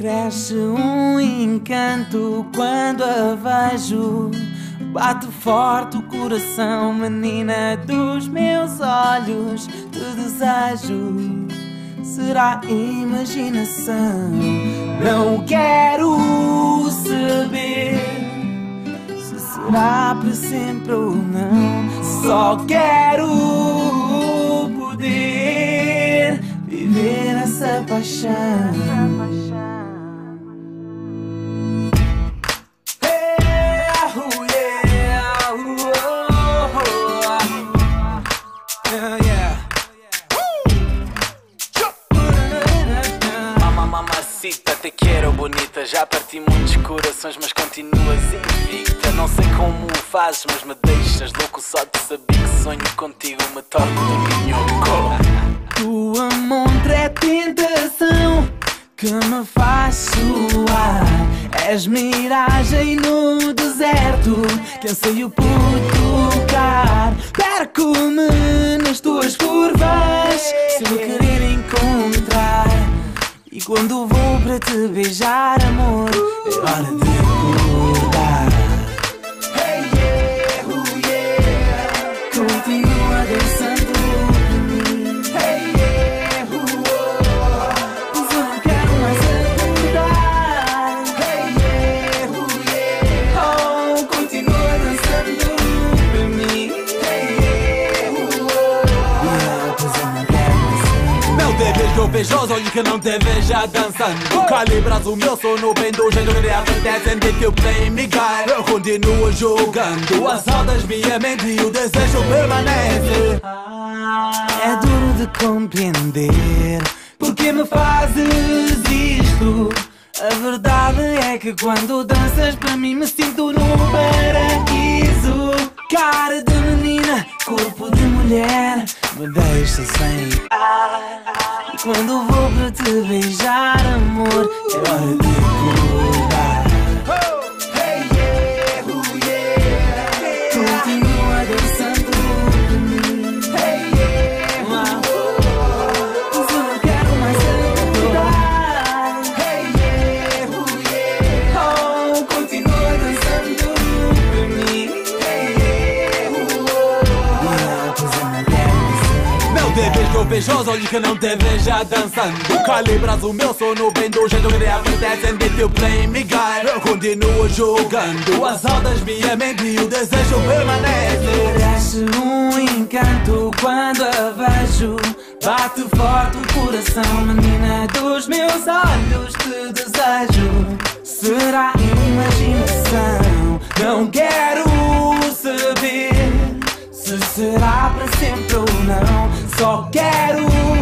Cresce um encanto quando a vejo. Bate forte o coração, menina dos meus olhos. Te desejo, será imaginação. Não quero saber se será para sempre ou não. Só quero poder viver essa paixão. Mamacita, te quero bonita. Já parti muitos corações mas continuas invicta. Não sei como o fazes mas me deixas louco Só de saber que sonho contigo. Me torno minhoco Tua montra é tentação que me faz suar. És miragem no deserto que anseio por tocar quando vou para te beijar amor. É hora de acordar Te vejo, os olhos que não te veja dançando. Calibras o meu sono bem do jeito que apetece. Sentir que o play me cai Eu continuo jogando As rodas minha mente e o desejo permanece. É duro de compreender Porque me fazes isto. A verdade é que quando danças para mim me sinto no paraíso. Cara de menina, corpo de mulher Me deixa sem ar quando vou para te beijar amor. É hora mais Não te vejo, vejo os olhos que não te veja dançando. Calibras o meu sono bem do jeito que apetece Sentir que o play me cai Eu continuo jogando. As rodas minha mente e o desejo permanece. Cresce um encanto quando a vejo. Bate forte o coração, menina dos meus olhos Te desejo, será imaginação. Não quero saber se será para sempre Só quero